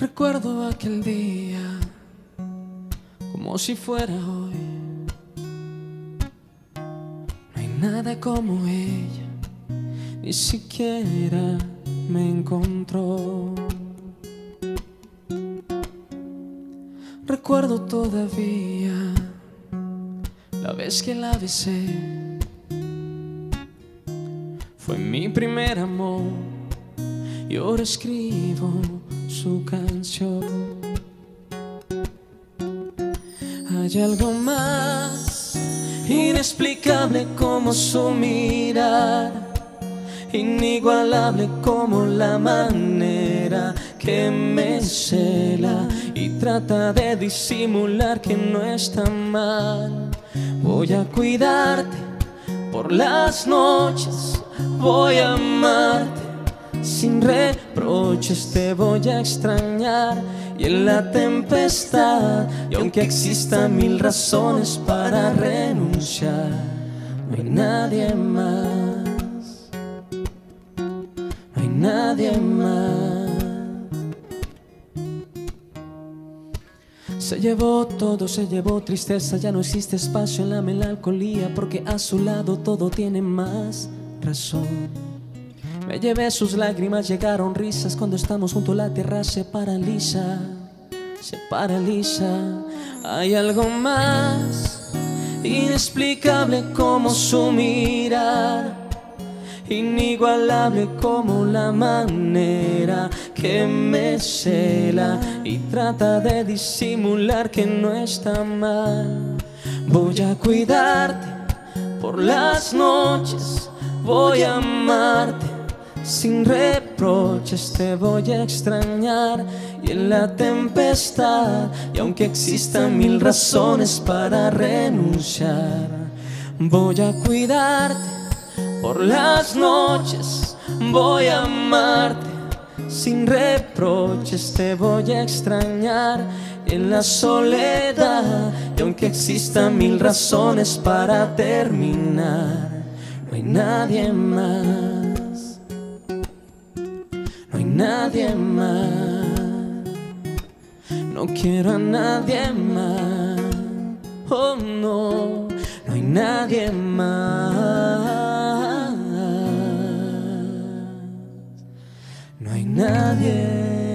Recuerdo aquel día como si fuera hoy. No hay nada como ella, ni siquiera me encontró. Recuerdo todavía la vez que la besé. Fue mi primer amor y ahora escribo su canción. Hay algo más inexplicable como su mirar, inigualable como la manera que me cela y trata de disimular que no está mal. Voy a cuidarte por las noches, voy a amarte sin reproches te voy a extrañar y en la tempestad, y aunque existan mil razones para renunciar, no hay nadie más, no hay nadie más. Se llevó todo, se llevó tristeza, ya no existe espacio en la melancolía, porque a su lado todo tiene más razón. Me llevé sus lágrimas, llegaron risas cuando estamos junto la tierra se paraliza, se paraliza. Hay algo más inexplicable como su mirar, inigualable como la manera que me cela y trata de disimular que no está mal. Voy a cuidarte por las noches, voy a amarte sin reproches te voy a extrañar y en la tempestad, y aunque existan mil razones para renunciar, voy a cuidarte por las noches, voy a amarte. Sin reproches te voy a extrañar en la soledad, y aunque existan mil razones para terminar, no hay nadie más nadie más. No quiero a nadie más. Oh no, no hay nadie más. No hay nadie.